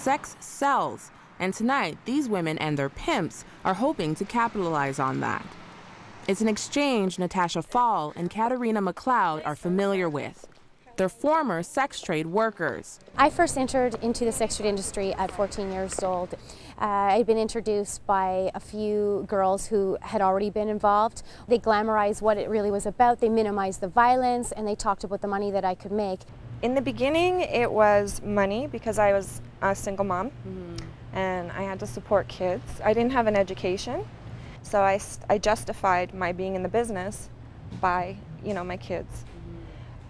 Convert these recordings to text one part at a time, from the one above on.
sex sells, and tonight these women and their pimps are hoping to capitalize on that. It's an exchange Natasha Falle and Katerina Macleod are familiar with. They're former sex trade workers. I first entered into the sex trade industry at 14 years old. Uh, I'd been introduced by a few girls who had already been involved. They glamorized what it really was about, they minimized the violence, and they talked about the money that I could make. In the beginning, it was money because I was a single mom mm-hmm. and I had to support kids. I didn't have an education, so I, I justified my being in the business by, you know, my kids.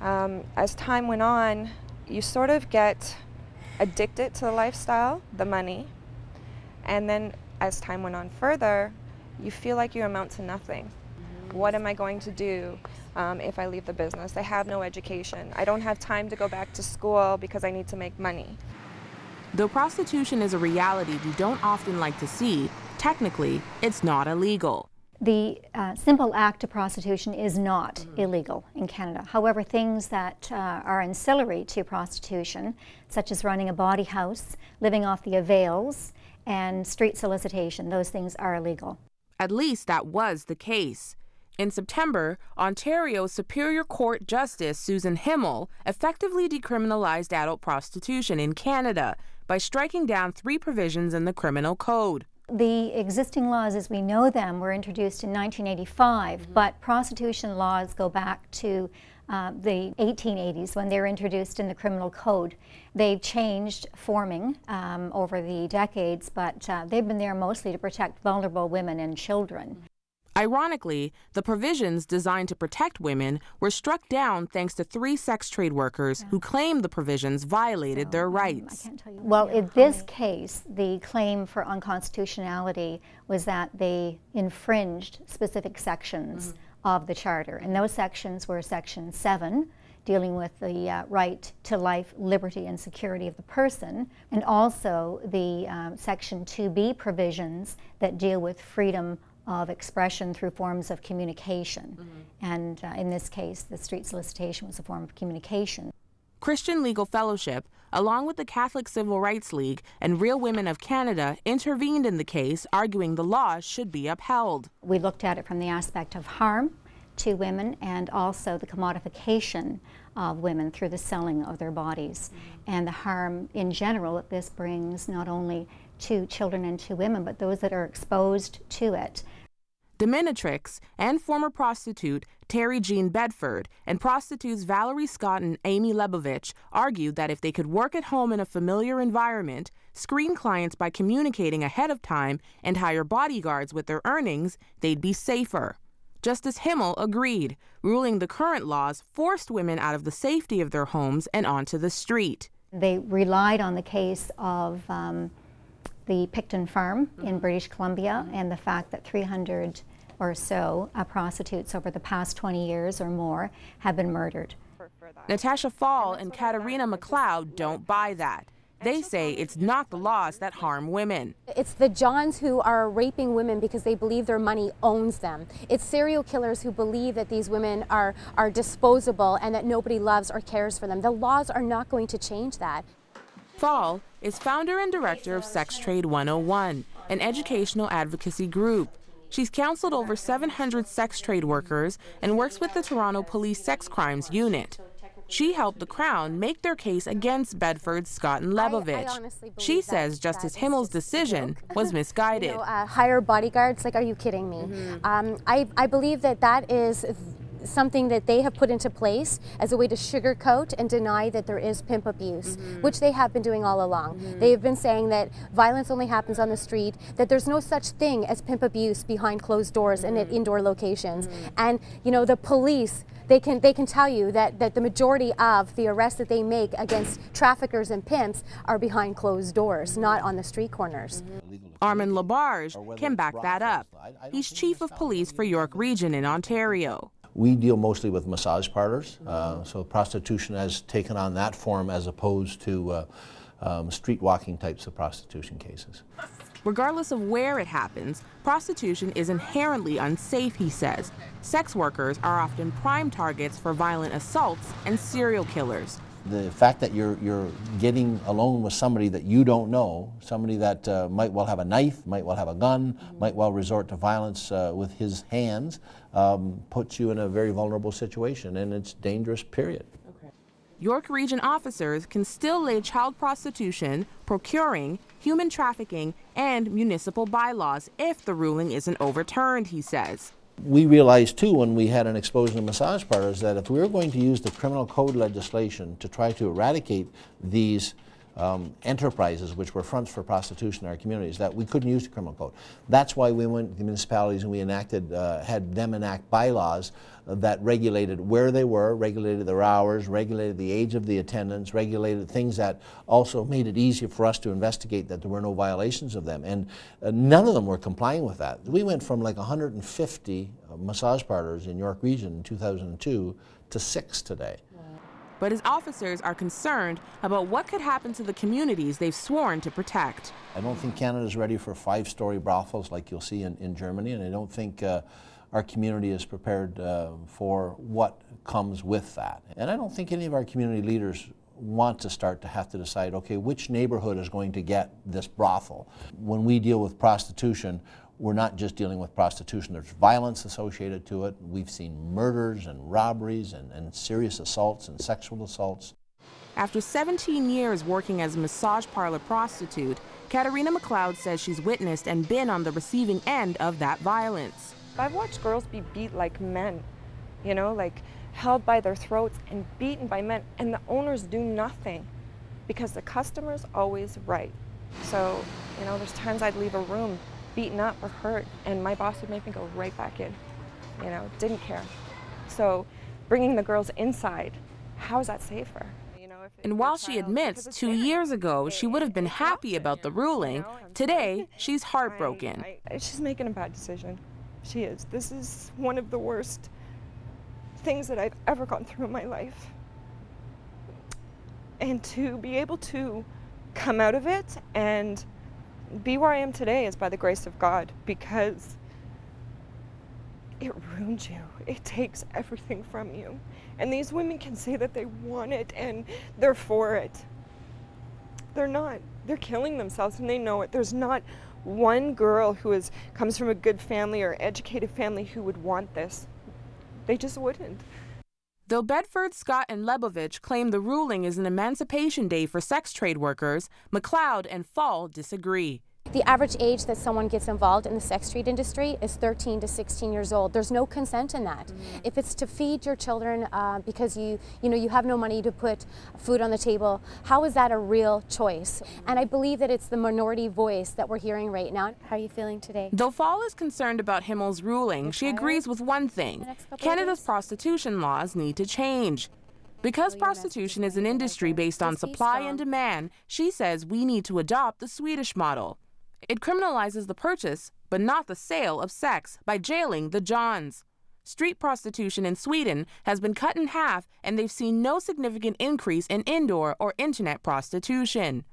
Um, as time went on, you sort of get addicted to the lifestyle, the money, and then as time went on further, you feel like you amount to nothing. Mm-hmm. What am I going to do um, if I leave the business? I have no education. I don't have time to go back to school because I need to make money. Though prostitution is a reality we don't often like to see, technically, it's not illegal. The uh, simple act of prostitution is not mm -hmm. illegal in Canada. However, things that uh, are ancillary to prostitution, such as running a bawdy house, living off the avails, and street solicitation, those things are illegal. At least that was the case. In September, Ontario Superior Court Justice Susan Himel effectively decriminalized adult prostitution in Canada by striking down three provisions in the Criminal Code the existing laws as we know them were introduced in 1985, mm-hmm. but prostitution laws go back to uh, the 1880s when they were introduced in the criminal code. They've changed forming um, over the decades, but uh, they've been there mostly to protect vulnerable women and children. Ironically, the provisions designed to protect women were struck down thanks to three sex trade workers who claimed the provisions violated so, their um, rights. well, in this case, the claim for unconstitutionality was that they infringed specific sections mm -hmm. of the Charter. And those sections were Section 7, dealing with the uh, right to life, liberty, and security of the person, and also the um, Section 2B provisions that deal with freedom of expression through forms of communication. Mm-hmm. And uh, in this case, the street solicitation was a form of communication. Christian Legal Fellowship, along with the Catholic Civil Rights League and Real Women of Canada, intervened in the case, arguing the law should be upheld. We looked at it from the aspect of harm to women and also the commodification of women through the selling of their bodies mm-hmm. and the harm in general that this brings not only to children and to women, but those that are exposed to it. Dominatrix and former prostitute Terri-Jean Bedford and prostitutes Valerie Scott and Amy Lebovitch argued that if they could work at home in a familiar environment, screen clients by communicating ahead of time, and hire bodyguards with their earnings, they'd be safer. Justice Himel agreed, ruling the current laws forced women out of the safety of their homes and onto the street. They relied on the case of um, the Pickton Farm mm-hmm. in British Columbia mm-hmm. and the fact that 300 or so uh, prostitutes over the past 20 years or more have been murdered. Natasha Falle and Katerina Macleod don't buy that. They say it's not the laws that harm women. It's the Johns who are raping women because they believe their money owns them. It's serial killers who believe that these women are, are disposable and that nobody loves or cares for them. The laws are not going to change that. Fall is founder and director of Sex Trade 101, an educational advocacy group. She's counseled over 700 sex trade workers and works with the Toronto Police Sex Crimes Unit. She helped the Crown make their case against Bedford, Scott, and Lebovitch. I, I she says Justice Himel's decision was misguided. You know, uh, hire bodyguards? Like, are you kidding me? Mm -hmm. um, I, I believe that that is something that they have put into place as a way to sugarcoat and deny that there is pimp abuse, mm -hmm. which they have been doing all along. Mm -hmm. They have been saying that violence only happens on the street, that there's no such thing as pimp abuse behind closed doors mm -hmm. and at mm-hmm. indoor locations. Mm-hmm. And you know, the police they can they can tell you that that the majority of the arrests that they make against traffickers and pimps are behind closed doors, not on the street corners. Armand La Barge can back that up. He's chief of police for York Region in Ontario. We deal mostly with massage parlors, uh, so prostitution has taken on that form as opposed to uh, um, street walking types of prostitution cases. Regardless of where it happens, prostitution is inherently unsafe, he says. Sex workers are often prime targets for violent assaults and serial killers. The fact that you're, you're getting alone with somebody that you don't know, somebody that uh, might well have a knife, might well have a gun, mm-hmm. might well resort to violence uh, with his hands, um, puts you in a very vulnerable situation, and it's dangerous, period. York Region officers can still lay child prostitution, procuring, human trafficking, and municipal bylaws if the ruling isn't overturned, he says. We realized too when we had an explosion of massage parlors that if we were going to use the criminal code legislation to try to eradicate these um, enterprises which were fronts for prostitution in our communities that we couldn't use the criminal code. That's why we went to the municipalities and we enacted, uh, had them enact bylaws that regulated where they were, regulated their hours, regulated the age of the attendants, regulated things that also made it easier for us to investigate that there were no violations of them. And uh, none of them were complying with that. We went from like 150 uh, massage parlors in York Region in 2002 to six today but his officers are concerned about what could happen to the communities they've sworn to protect. I don't think Canada is ready for five-story brothels like you'll see in, in Germany, and I don't think uh, our community is prepared uh, for what comes with that. And I don't think any of our community leaders want to start to have to decide, okay, which neighborhood is going to get this brothel? When we deal with prostitution, we're not just dealing with prostitution, there's violence associated to it. We've seen murders and robberies and, and serious assaults and sexual assaults. After 17 years working as a massage parlor prostitute, Katarina Macleod says she's witnessed and been on the receiving end of that violence. I've watched girls be beat like men, you know, like held by their throats and beaten by men, and the owners do nothing because the customer's always right. So, you know, there's times I'd leave a room beaten up or hurt, and my boss would make me go right back in. You know, didn't care. So bringing the girls inside, how is that safer? And while she admits two years ago she would have been happy about the ruling, today she's heartbroken. Uh, she's making a bad decision. She is. This is one of the worst things that I've ever gone through in my life. And to be able to come out of it and be where I am today is by the grace of God because it ruins you. It takes everything from you. And these women can say that they want it and they're for it. They're not. They're killing themselves and they know it. There's not one girl who is comes from a good family or educated family who would want this. They just wouldn't. Though Bedford, Scott, and Lebovitch claim the ruling is an emancipation day for sex trade workers, Macleod and Falle disagree. The average age that someone gets involved in the sex trade industry is 13 to 16 years old. There's no consent in that. Mm -hmm. If it's to feed your children uh, because you, you know, you have no money to put food on the table, how is that a real choice? And I believe that it's the minority voice that we're hearing right now. How are you feeling today? Though Falle is concerned about Himel's ruling, she agrees with one thing: Canada's prostitution laws need to change. Because prostitution is an industry based on supply and demand, she says we need to adopt the Swedish model. It criminalizes the purchase, but not the sale of sex by jailing the Johns. Street prostitution in Sweden has been cut in half, and they've seen no significant increase in indoor or internet prostitution.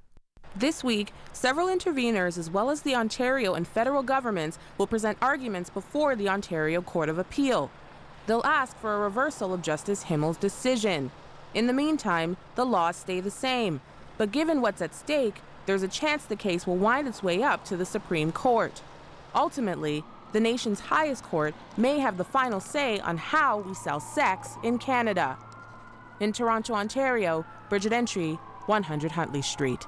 This week, several interveners, as well as the Ontario and federal governments, will present arguments before the Ontario Court of Appeal. They'll ask for a reversal of Justice Himel's decision. In the meantime, the laws stay the same. But given what's at stake, there's a chance the case will wind its way up to the Supreme Court. Ultimately, the nation's highest court may have the final say on how we sell sex in Canada. In Toronto, Ontario, Bridget Antwi, 100 Huntley Street.